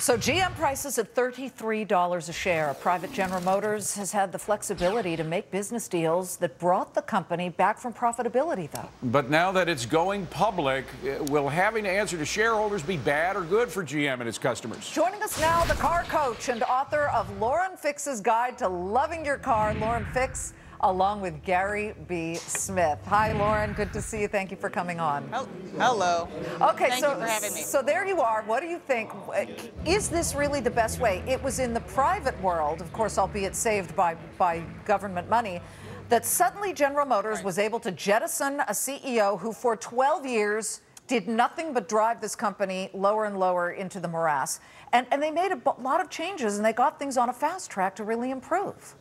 So GM prices at $33 a share. Private General Motors has had the flexibility to make business deals that brought the company back from profitability, though. But now that it's going public, uh, will having to answer to shareholders be bad or good for GM and its customers? Joining us now, the car coach and author of Lauren Fix's Guide to Loving Your Car, Lauren Fix along with Gary B. Smith. Hi, Lauren. Good to see you. Thank you for coming on. Hello. Okay, Thank so you for having me. so there you are. What do you think? Is this really the best way? It was in the private world, of course, albeit saved by by government money. That suddenly General Motors was able to jettison a CEO who, for 12 years, did nothing but drive this company lower and lower into the morass. And, and they made a b- lot of changes and they got things on a fast track to really improve.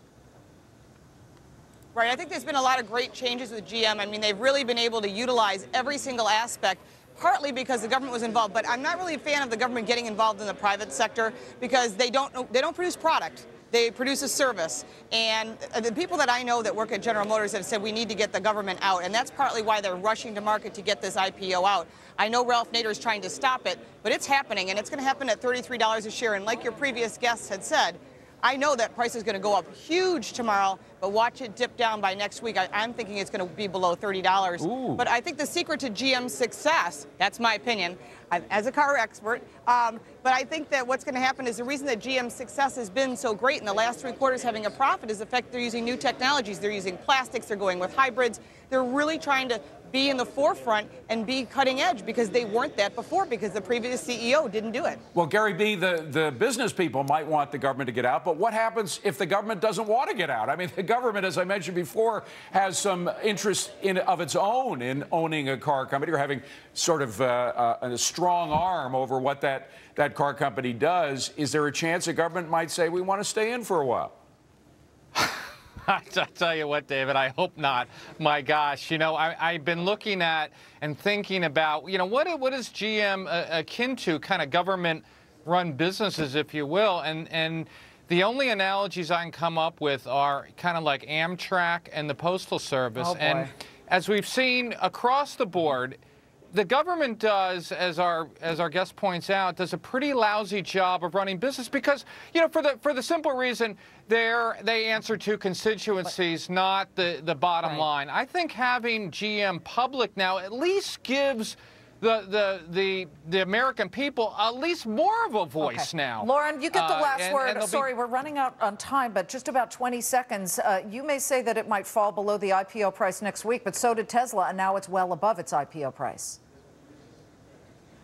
Right. I think there's been a lot of great changes with GM. I mean, they've really been able to utilize every single aspect. Partly because the government was involved, but I'm not really a fan of the government getting involved in the private sector because they don't they don't produce product. They produce a service. And uh, the people that I know that work at General Motors have said we need to get the government out. And that's partly why they're rushing to market to get this IPO out. I know Ralph Nader is trying to stop it, but it's happening. And it's going to happen at $33 a share. And like your previous guests had said, I know that price is going to go up huge tomorrow, but watch it dip down by next week. I, am thinking it's going to be below $30. Ooh. But I think the secret to GM's success, that's my opinion, I- as a car expert, um, but I think that what's going to happen is the reason that GM's success has been so great in the last three quarters having a profit is the fact they're using new technologies. They're using plastics, they're going with hybrids. They're really trying to be in the forefront and be cutting edge because they weren't that before because the previous CEO didn't do it. Well, Gary B., the, the business people might want the government to get out, but what happens if the government doesn't want to get out? I mean, the government, as I mentioned before, has some interest in of its own in owning a car company or having sort of uh, uh, a strong arm over what that, that car company does. Is there a chance the government might say, we want to stay in for a while? I tell you what, David, I hope not. My gosh, you know, I, I've been looking at and thinking about, you know, what what is GM uh, akin to kind of government-run businesses, if you will, and and the only analogies I can come up with are kind of like Amtrak and the Postal Service, Oh, and as we've seen across the board. The government does, as our as our guest points out, does a pretty lousy job of running business because you know for the for the simple reason they're they answer to constituencies, not the the bottom Right. line. I think having GM public now at least gives the the the the American people at least more of a voice Okay. now. Lauren, you get the Uh, last and- word. and they'll be- Sorry, we're running out on time, but just about 20 seconds. Uh, you may say that it might fall below the IPO price next week, but so did Tesla, and now it's well above its IPO price.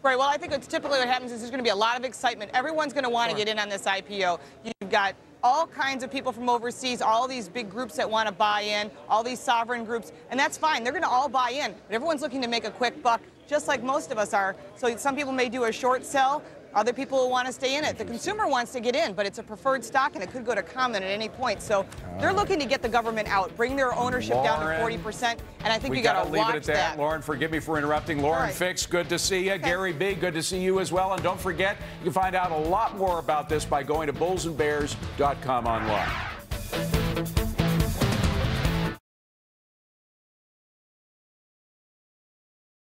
Right. Well, I think it's typically what happens is there's going to be a lot of excitement. Everyone's going to want to get in on this IPO. You've got all kinds of people from overseas, all these big groups that want to buy in, all these sovereign groups, and that's fine. They're going to all buy in, but everyone's looking to make a quick buck, just like most of us are. So some people may do a short sell. Other people will want to stay in it. The consumer wants to get in, but it's a preferred stock and it could go to common at any point. So they're looking to get the government out, bring their ownership down to 40%, and I think we you got gotta leave watch it at that. Lauren, forgive me for interrupting. Lauren right. Fix, good to see you. Gary B, good to see you as well. And don't forget, you can find out a lot more about this by going to bullsandbears.com online.